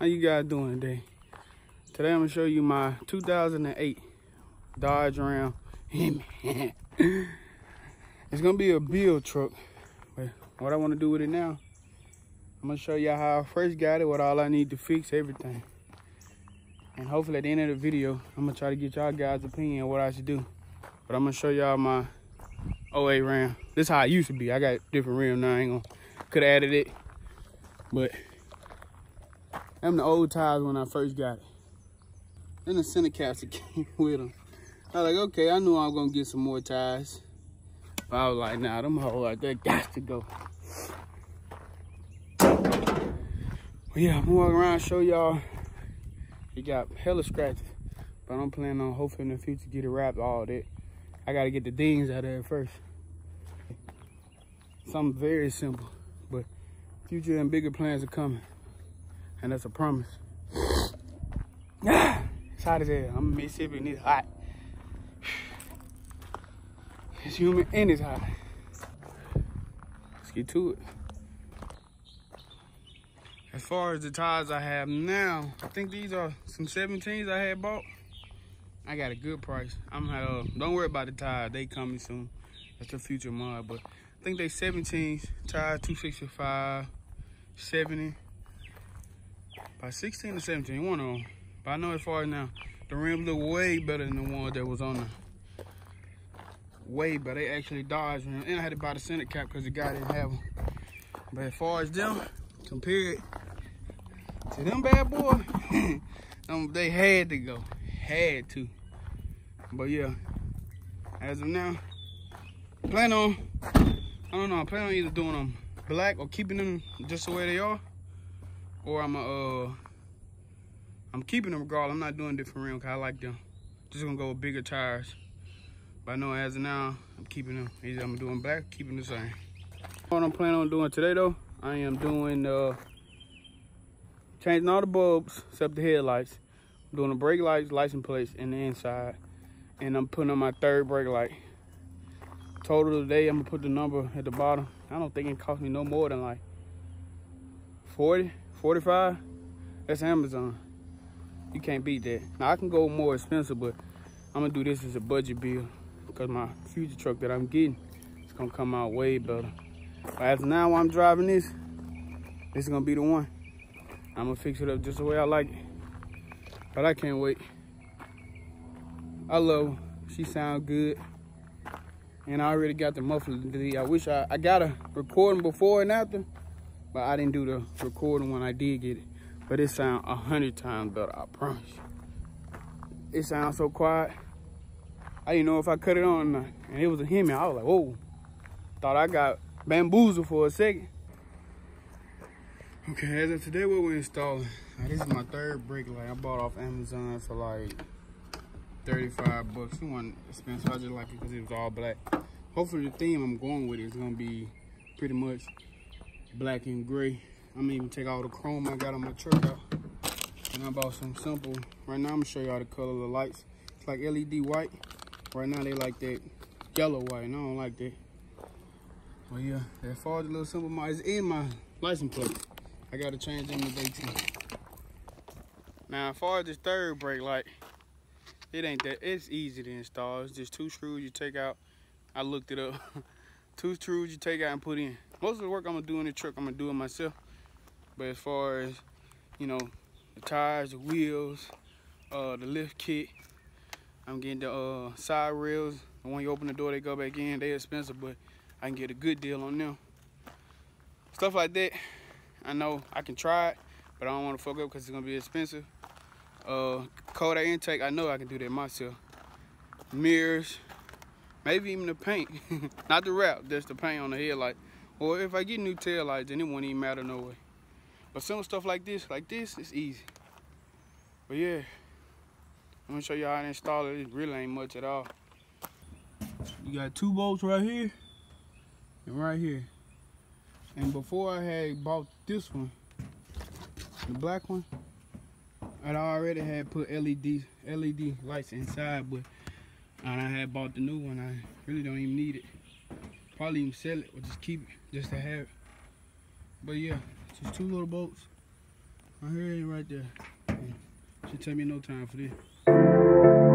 How you guys doing today? Today I'm gonna show you my 2008 Dodge Ram. it's gonna be a build truck, but what I wanna do with it now, I'm gonna show y'all how I first got it, what all I need to fix, everything. And hopefully at the end of the video, I'm gonna try to get y'all guys' opinion on what I should do. But I'm gonna show y'all my 08 Ram. This is how it used to be. I got different rim now, I ain't gonna, could have added it. But them the old tires when I first got it. Then the center caps came with them. I was like, okay, I knew I was gonna get some more tires. But I was like, nah, them hoes like that got to go. Yeah, I'm gonna walk around show y'all. He got hella scratches. But I'm planning on hopefully in the future get it wrapped all that. I gotta get the dings out of there first. Something very simple, but future and bigger plans are coming and that's a promise. it's hot as hell. I'm in Mississippi and it's hot. It's humid and it's hot. Let's get to it. As far as the tires I have now, I think these are some 17s I had bought. I got a good price. I'm uh, don't worry about the tires. They coming soon. That's the future mod, but I think they 17s, tires 265, 70, by 16 to 17, one of them. But I know as far as now, the rims look way better than the one that was on the way but They actually dodged them. And I had to buy the center cap because the guy didn't have them. But as far as them, compared to them bad boys, um, they had to go. Had to. But yeah, as of now, plan on, I don't know, I plan on either doing them black or keeping them just the way they are or I'm a, uh, I'm keeping them regardless. I'm not doing different rim because I like them. Just gonna go with bigger tires. But I know as of now, I'm keeping them. Either I'm doing black, keeping the same. What I'm planning on doing today though, I am doing, uh, changing all the bulbs except the headlights. I'm doing the brake lights, license plates, and the inside. And I'm putting on my third brake light. Total today, I'm gonna put the number at the bottom. I don't think it cost me no more than like 40, 45 that's amazon. You can't beat that. Now i can go more expensive but i'm gonna do this as a budget bill because my future truck that i'm getting is gonna come out way better. But as now i'm driving this this is gonna be the one. I'm gonna fix it up just the way i like it. But i can't wait. I love she sound good. And i already got the muffler i wish i i got a recording before and after but I didn't do the recording when I did get it. But it sounds a hundred times better, I promise you. It sounds so quiet. I didn't know if I cut it on or not. And it was a Hemi. I was like, whoa. Thought I got bamboozled for a second. Okay, as of today, what we're installing. Now, this is my third brake light. I bought off Amazon for like 35 bucks. It wasn't expensive. I just like it because it was all black. Hopefully the theme I'm going with is going to be pretty much black and gray. I'm even take all the chrome I got on my truck out. And I bought some simple. Right now I'm gonna show y'all the color of the lights. It's like LED white. Right now they like that yellow white and I don't like that. But yeah, as far the little simple mod is in my license plate. I gotta change them today too. Now as far as this third brake light, it ain't that, it's easy to install. It's just two screws you take out. I looked it up. two screws you take out and put in most of the work I'm gonna do in the truck, I'm gonna do it myself. But as far as, you know, the tires, the wheels, uh, the lift kit, I'm getting the uh, side rails. And when you open the door, they go back in. They're expensive, but I can get a good deal on them. Stuff like that, I know I can try it, but I don't want to fuck up because it's gonna be expensive. Uh, air intake, I know I can do that myself. Mirrors, maybe even the paint. Not the wrap, just the paint on the headlight. Or if I get new tail lights, then it won't even matter no way. But some stuff like this, like this, it's easy. But yeah, I'm gonna show you how to install it. It really ain't much at all. You got two bolts right here and right here. And before I had bought this one, the black one, I already had put LED LED lights inside, but and I had bought the new one. I really don't even need it. Probably even sell it or just keep it just to have it. But yeah, just two little bolts. Right here, right right there. Should take me no time for this.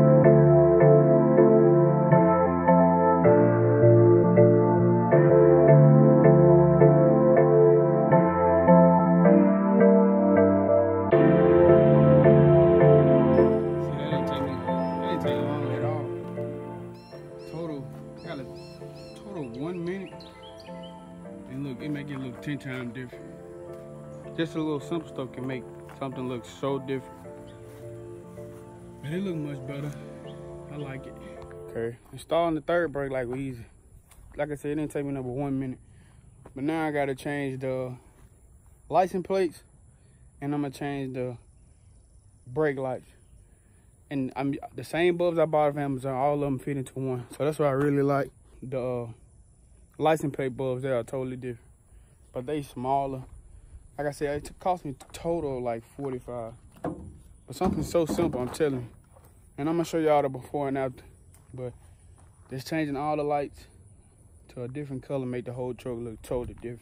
Just a little simple stuff can make something look so different. But it look much better. I like it. Okay, installing the third brake like was easy. Like I said, it didn't take me number one minute. But now I gotta change the license plates and I'm gonna change the brake lights. And I'm the same bulbs I bought from Amazon, all of them fit into one. So that's what I really like. The uh, license plate bulbs, they are totally different. But they smaller like I said, it cost me total like 45. But something so simple, I'm telling you. And I'm gonna show y'all the before and after. But just changing all the lights to a different color make the whole truck look totally different.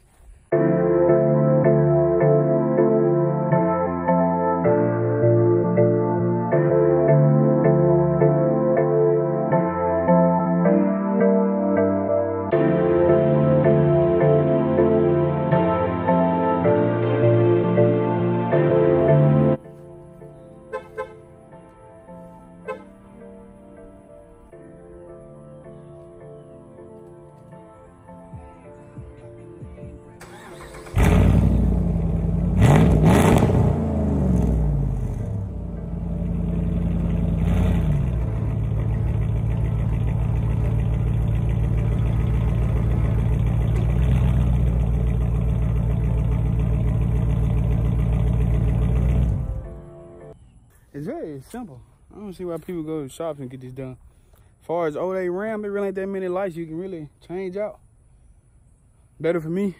It's simple. I don't see why people go to shops and get this done. As far as 08 Ram, it really ain't that many lights you can really change out. Better for me.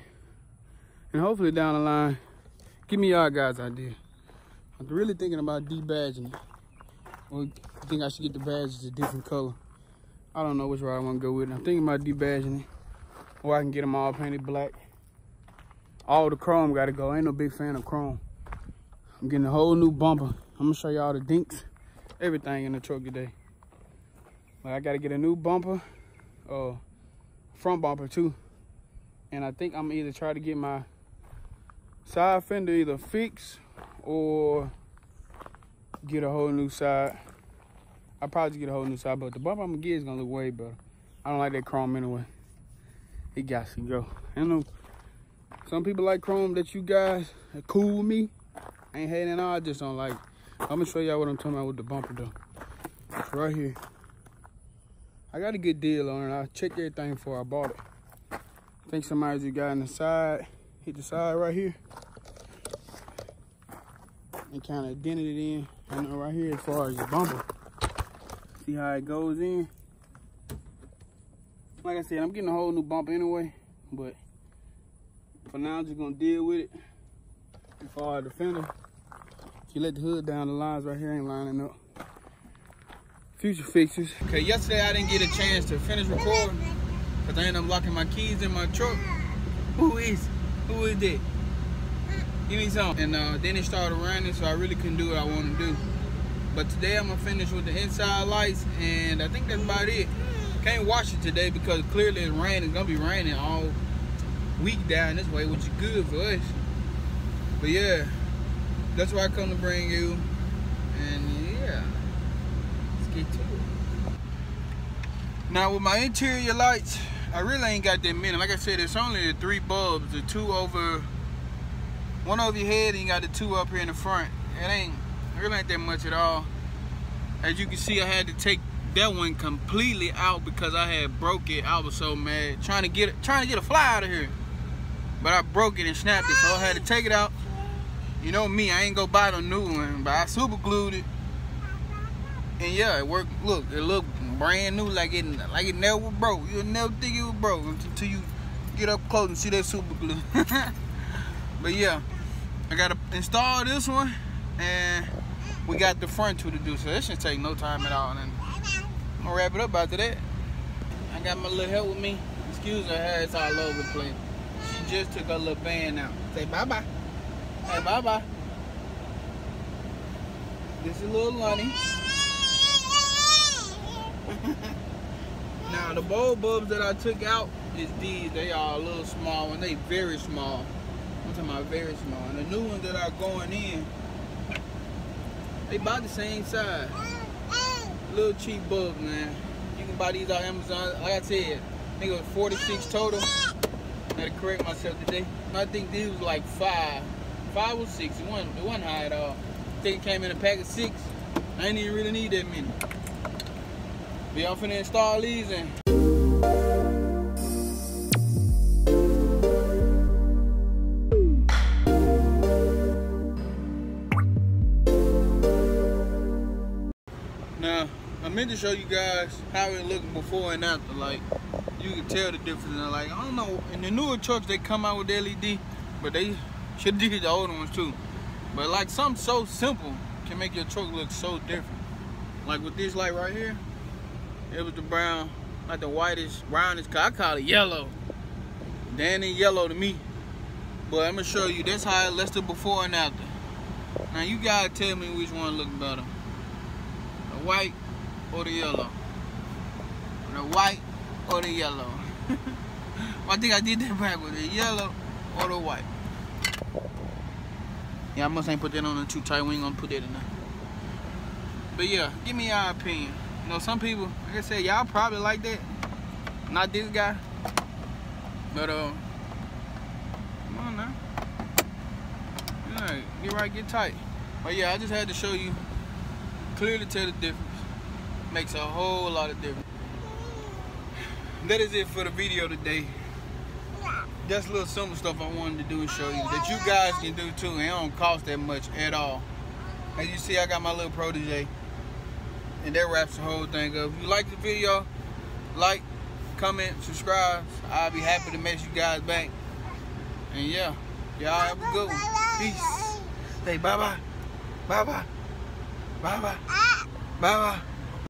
And hopefully down the line, give me y'all guys idea. I'm really thinking about debadging it. Or I think I should get the badges a different color. I don't know which route I want to go with. I'm thinking about debadging it. Or I can get them all painted black. All the chrome got to go. Ain't no big fan of chrome. I'm getting a whole new bumper. I'm gonna show y'all the dinks, everything in the truck today. But I gotta get a new bumper, uh, front bumper too. And I think I'm either try to get my side fender either fixed or get a whole new side. I probably get a whole new side, but the bumper I'm gonna get is gonna look way better. I don't like that chrome anyway. It got to go. I know some people like chrome that you guys are cool with me. I ain't hating all, I just don't like it. I'm gonna show y'all what I'm talking about with the bumper though. It's right here. I got a good deal on it. I checked everything before I bought it. I think somebody just got on the side, hit the side right here. And kind of dented it in. And right here as far as the bumper. See how it goes in. Like I said, I'm getting a whole new bumper anyway. But for now, I'm just gonna deal with it. As far as the fender. You let the hood down, the lines right here ain't lining up. Future fixes. Okay, yesterday I didn't get a chance to finish recording because I ended up locking my keys in my truck. Who is? Who is that? Give me some. And uh, then it started raining, so I really couldn't do what I want to do. But today I'm gonna finish with the inside lights, and I think that's about it. Can't wash it today because clearly it's raining. It's gonna be raining all week down this way, which is good for us. But yeah, that's why I come to bring you. And yeah, let's get to it. Now with my interior lights, I really ain't got that many. Like I said, it's only the three bulbs, the two over, one over your head, and you got the two up here in the front. It ain't, it really ain't that much at all. As you can see, I had to take that one completely out because I had broke it. I was so mad trying to get trying to get a fly out of here. But I broke it and snapped it, so I had to take it out you know me, I ain't go buy no new one, but I super glued it. And yeah, it worked. Look, it looked brand new, like it like it never broke. You'll never think it was broke until you get up close and see that super glue. but yeah, I gotta install this one, and we got the front two to do. So this should take no time at all. And I'm gonna wrap it up after that. I got my little help with me. Excuse her hair, it's all over the place. She just took her little band out. Say bye bye. Hey, bye bye. This is little Lunny. now the bowl bulbs that I took out is these. They are a little small and they very small. I'm talking about very small. And the new ones that are going in, they about the same size. Little cheap bulbs, man. You can buy these on Amazon. Like I said, I think it was 46 total. I had to correct myself today. I think these was like five. Five or six. It wasn't, it wasn't high at all. I think it came in a pack of six. I didn't even really need that many. Be I'm finna install these and Now, I meant to show you guys how it looked before and after. Like, you can tell the difference. Like, I don't know, in the newer trucks, they come out with LED, but they should did the older ones too. But like, something so simple can make your truck look so different. Like with this light right here, it was the brown, like the whitest, brownish, I call it yellow. Danny yellow to me. But I'm gonna show you, that's how it looks the before and after. Now you gotta tell me which one look better. The white or the yellow? The white or the yellow? I think I did that backwards. The yellow or the white? Yeah, I must ain't put that on the too tight. We ain't gonna put that in there. But yeah, give me your opinion. You know, some people, like I said, y'all probably like that. Not this guy. But uh, come on now. Yeah, get right, get tight. But yeah, I just had to show you clearly tell the difference. Makes a whole lot of difference. That is it for the video today. A little simple stuff I wanted to do and show you that you guys can do too. And it don't cost that much at all. As you see, I got my little protege. And that wraps the whole thing up. If you like the video, like, comment, subscribe. I'll be happy to mess you guys back. And yeah, y'all have a good one. Peace. Say bye-bye. Bye-bye. Bye-bye. Bye-bye.